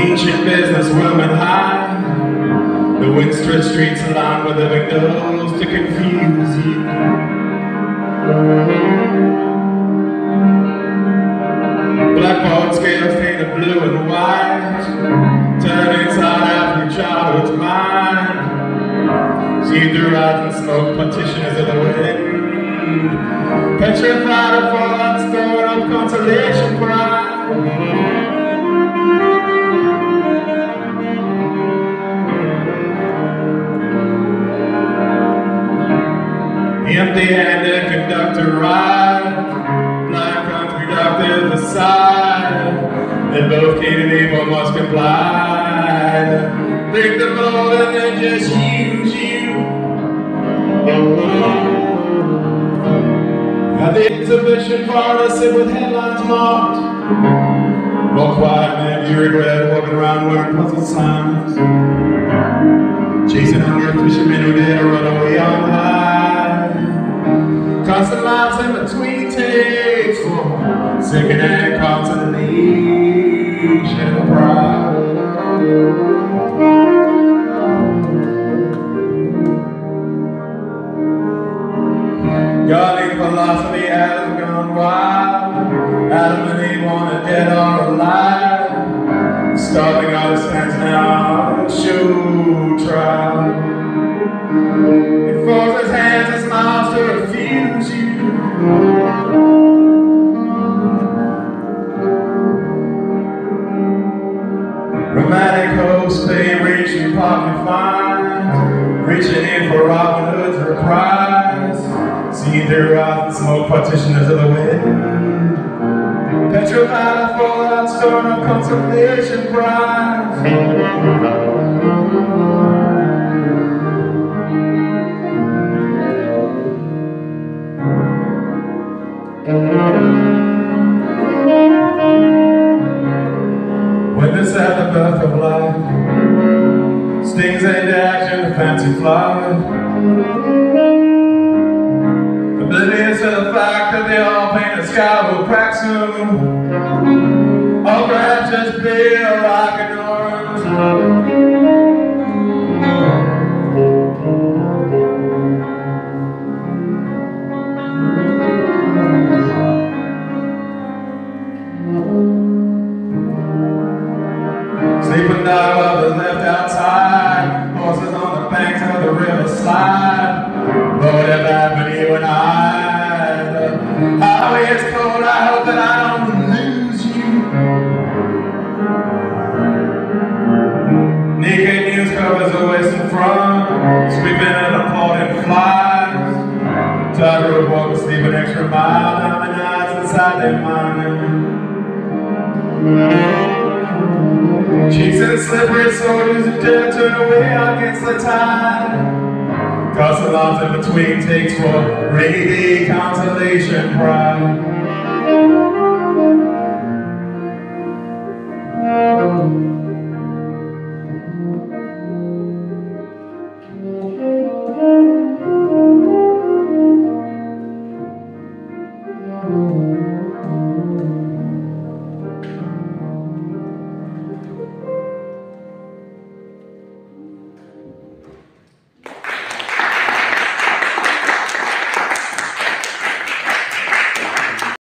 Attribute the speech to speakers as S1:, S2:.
S1: Ancient businesswoman high. The Windsor streets lined with living dolls to confuse you. Blackboard scales painted blue and white. Turn inside out your childhood's mind. See through eyes and smoke petitioners of the wind. Petrified of fallout, storing up consolation and both Cain and Abel must comply. Break the mold and then just use you. Oh. At the exhibition parlor, sit with headlines marked. More quiet men you regret walking around wearing puzzle signs. Chasing hungry fishermen who dare run away on high. Constant lives in between takes for second-hand consolation dead or alive. Starving artist stands now show trial. It forces hands and smiles to refuse you. Romantic hopes they reach your pocket fines, reaching in for Robin Hood's reprise, seeing through eyes and smoke partitioners of the wind. Petrified fallout, storing up consolation prize. When this at the birth of life stings into action, fancy fly. Sky will. Or perhaps just be like an orange. Sleep Naked news covers the western front. Sweeping and applauding flies. Tiger walk sleep an extra mile. Diamond eyes inside their mind. Cheeks and slippery soldiers and dare turn away against the tide. Cause the in between takes for rainy consolation